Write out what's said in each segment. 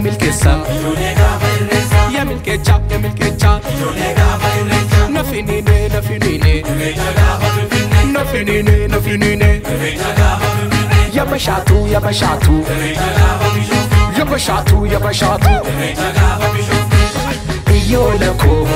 يا ملك السما يا ملك الجا يا ملك الجا نفنيني نفنيني نفنيني نفنيني يا بشاتو يا بشاتو يا بشاتو يا بشاتو ايو لكم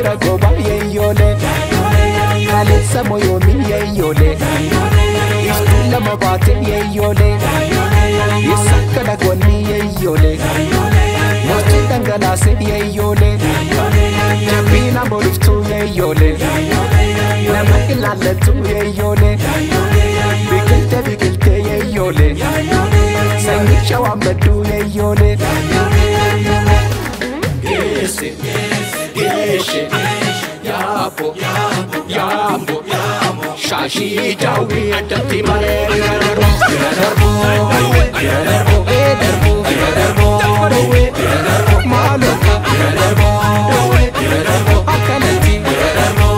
Jira goba yeyyole Kaalessa moyoomin yeyyole Iftiin lama baatin yeyyole Yessakka dhagwanni yeyyole Mootiin dhangalaasin yeyyole Jabbii nama dhuftuu yeyyole Nama ilaallattu yeyyole Biqilte biqilte yeyyole Sanyii shawaan badduu yeyyole Yeesse. Darbu bira darbu bira darbu ee darbu bira darbu bira darbu maaloo bira darbu bira darbu akkanatti bira darbu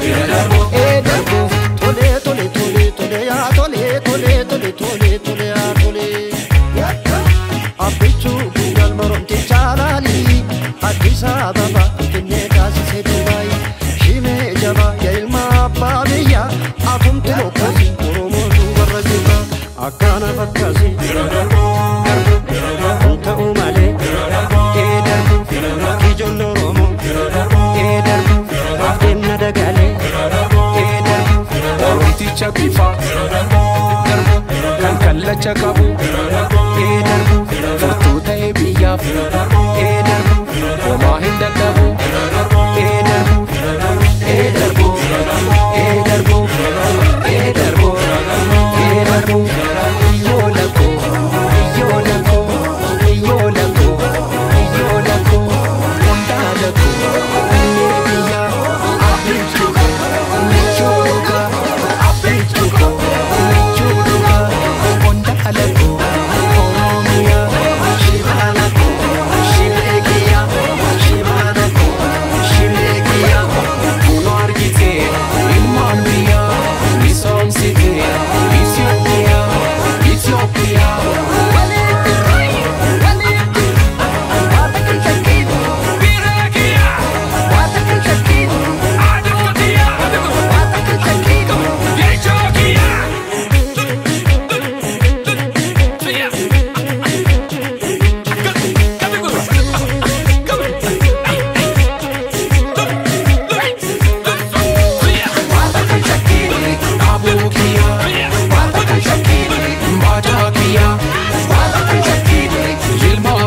bira darbu ee darbu Tole tole tole tole tole tole tole tole tole tole. Abbichuu guyyaan moromti chaalaali. te acabou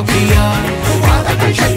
Pinocchio. Guarda che c'è